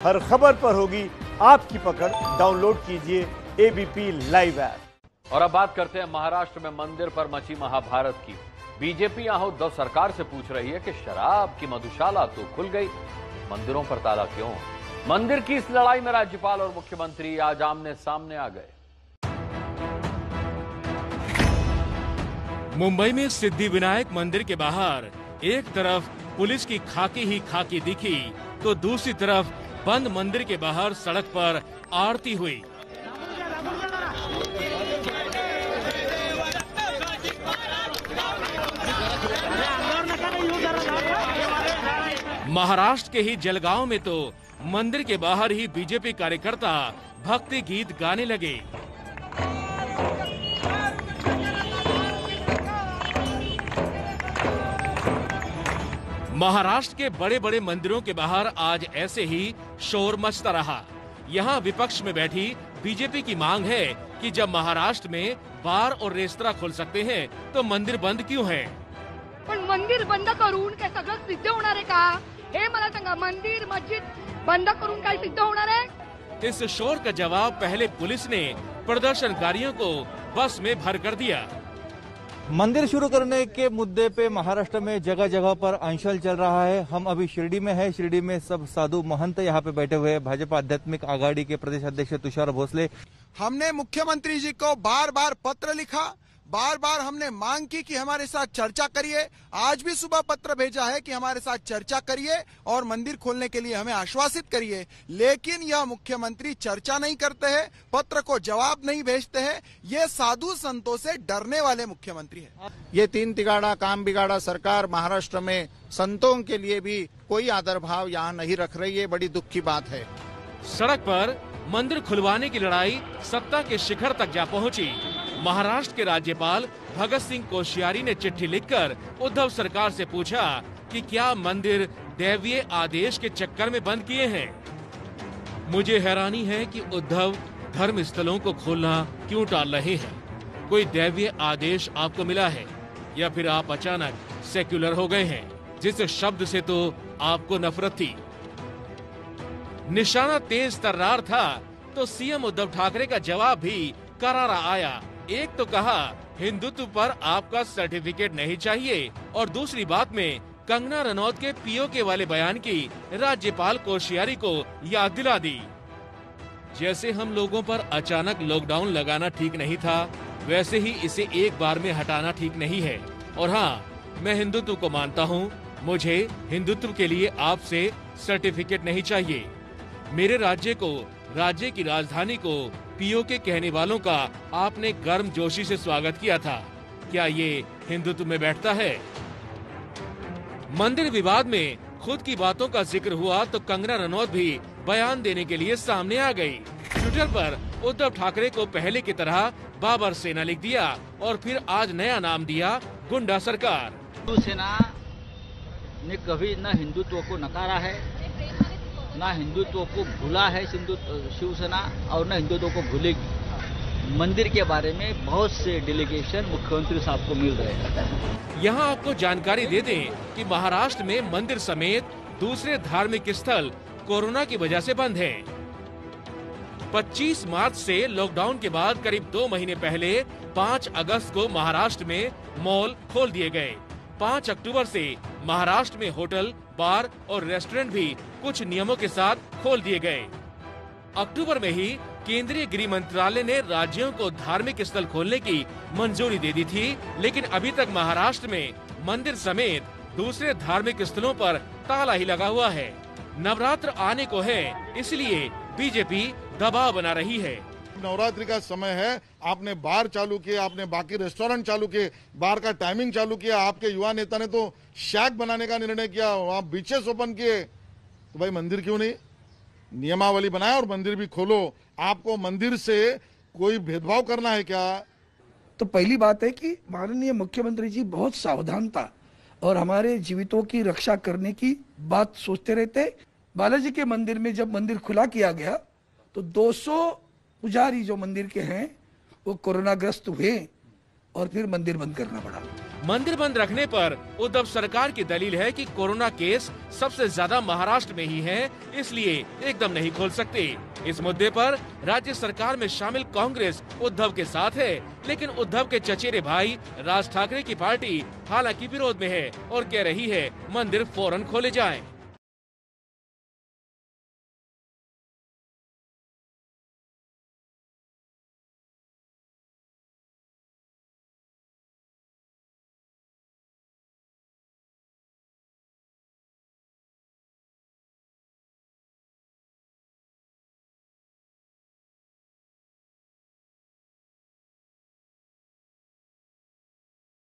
हर खबर पर होगी आपकी पकड़। डाउनलोड कीजिए एबीपी लाइव ऐप और अब बात करते हैं महाराष्ट्र में मंदिर पर मची महाभारत की। बीजेपी यहाँ उद्धव सरकार से पूछ रही है कि शराब की मधुशाला तो खुल गई मंदिरों पर ताला क्यों? मंदिर की इस लड़ाई में राज्यपाल और मुख्यमंत्री आज आमने सामने आ गए। मुंबई में सिद्धि विनायक मंदिर के बाहर एक तरफ़ पुलिस की खाकी ही खाकी दिखी तो दूसरी तरफ़ बंद मंदिर के बाहर सड़क पर आरती हुई। महाराष्ट्र के ही जलगांव में तो मंदिर के बाहर ही बीजेपी कार्यकर्ता भक्ति गीत गाने लगे। महाराष्ट्र के बड़े बड़े मंदिरों के बाहर आज ऐसे ही शोर मचता रहा। यहाँ विपक्ष में बैठी बीजेपी की मांग है कि जब महाराष्ट्र में बार और रेस्तरा खोल सकते हैं तो मंदिर बंद क्यों है? पण मंदिर बंद करून काय सगळं सिद्ध होणार आहे का? हे मला सांगा मंदिर मस्जिद बंद करून काय सिद्ध होणार आहे? इस शोर का जवाब पहले पुलिस ने प्रदर्शनकारियों को बस में भर कर दिया। मंदिर शुरू करने के मुद्दे पे महाराष्ट्र में जगह जगह पर अंशल चल रहा है। हम अभी शिरडी में है। शिरडी में सब साधु महंत यहाँ पे बैठे हुए हैं। भाजपा आध्यात्मिक आघाड़ी के प्रदेश अध्यक्ष तुषार भोसले। हमने मुख्यमंत्री जी को बार बार पत्र लिखा। बार बार हमने मांग की कि हमारे साथ चर्चा करिए। आज भी सुबह पत्र भेजा है कि हमारे साथ चर्चा करिए और मंदिर खोलने के लिए हमें आश्वासित करिए। लेकिन यह मुख्यमंत्री चर्चा नहीं करते हैं पत्र को जवाब नहीं भेजते हैं। ये साधु संतों से डरने वाले मुख्यमंत्री है। ये तीन तिगाड़ा काम बिगाड़ा सरकार महाराष्ट्र में संतों के लिए भी कोई आदर भाव यहाँ नहीं रख रही है बड़ी दुख की बात है। सड़क पर मंदिर खुलवाने की लड़ाई सत्ता के शिखर तक जा पहुँची। महाराष्ट्र के राज्यपाल भगत सिंह कोश्यारी ने चिट्ठी लिखकर उद्धव सरकार से पूछा कि क्या मंदिर दैवीय आदेश के चक्कर में बंद किए हैं? मुझे हैरानी है कि उद्धव धर्म स्थलों को खोलना क्यों टाल रहे हैं? कोई दैवीय आदेश आपको मिला है? या फिर आप अचानक सेक्युलर हो गए हैं? जिस शब्द से तो आपको नफरत थी। निशाना तेज तर्रार था तो सीएम उद्धव ठाकरे का जवाब भी करारा आया। एक तो कहा, हिंदुत्व पर आपका सर्टिफिकेट नहीं चाहिए, और दूसरी बात में, कंगना रनौत के पीओके वाले बयान की राज्यपाल कोश्यारी को याद दिला दी। जैसे हम लोगों पर अचानक लॉकडाउन लगाना ठीक नहीं था, वैसे ही इसे एक बार में हटाना ठीक नहीं है। और हाँ मैं हिंदुत्व को मानता हूँ, मुझे हिंदुत्व के लिए आपसे सर्टिफिकेट नहीं चाहिए। मेरे राज्य को, राज्य की राजधानी को पीओ के कहने वालों का आपने गर्म जोशी से स्वागत किया था। क्या ये हिंदुत्व में बैठता है? मंदिर विवाद में खुद की बातों का ज़िक्र हुआ तो कंगना रनौत भी बयान देने के लिए सामने आ गई। ट्विटर पर उद्धव ठाकरे को पहले की तरह बाबर सेना लिख दिया और फिर आज नया नाम दिया गुंडा सरकार। सेना ने कभी न हिंदुत्व को नकारा है ना हिंदुत्व को भूला है शिवसेना और न हिंदुत्व को भूलेगी। मंदिर के बारे में बहुत से डेलीगेशन मुख्यमंत्री साहब को मिल रहे हैं। यहाँ आपको जानकारी दे दें कि महाराष्ट्र में मंदिर समेत दूसरे धार्मिक स्थल कोरोना की वजह से बंद हैं। 25 मार्च से लॉकडाउन के बाद करीब दो महीने पहले 5 अगस्त को महाराष्ट्र में मॉल खोल दिए गए। 5 अक्टूबर से महाराष्ट्र में होटल, बार और रेस्टोरेंट भी कुछ नियमों के साथ खोल दिए गए। अक्टूबर में ही केंद्रीय गृह मंत्रालय ने राज्यों को धार्मिक स्थल खोलने की मंजूरी दे दी थी, लेकिन अभी तक महाराष्ट्र में मंदिर समेत दूसरे धार्मिक स्थलों पर ताला ही लगा हुआ है। नवरात्र आने को है, इसलिए बीजेपी दबाव बना रही है। नवरात्रि का समय है, आपने बार चालू किए, आपने बाकी रेस्टोरेंट चालू किए, बार का टाइमिंग चालू किया, आपके युवा नेता ने तो शैक बनाने का निर्णय किया, वहाँ बीचेस ओपन किए। तो भाई मंदिर क्यों नहीं? नियमावली बनाए और मंदिर भी खोलो। आपको मंदिर से कोई भेदभाव करना है क्या? तो पहली बात है कि माननीय मुख्यमंत्री जी, बहुत सावधान था और हमारे जीवितों की रक्षा करने की बात सोचते रहते बालाजी के मंदिर में जब मंदिर खुला किया गया तो 200 पुजारी जो मंदिर के हैं, वो कोरोना ग्रस्त हुए और फिर मंदिर बंद करना पड़ा मंदिर बंद रखने पर उद्धव सरकार की दलील है कि कोरोना केस सबसे ज़्यादा महाराष्ट्र में ही है, इसलिए एकदम नहीं खोल सकते इस मुद्दे पर राज्य सरकार में शामिल कांग्रेस उद्धव के साथ है, लेकिन उद्धव के चचेरे भाई राज ठाकरे की पार्टी हालाँकि विरोध में है और कह रही है, मंदिर फ़ौरन खोले जाएँ।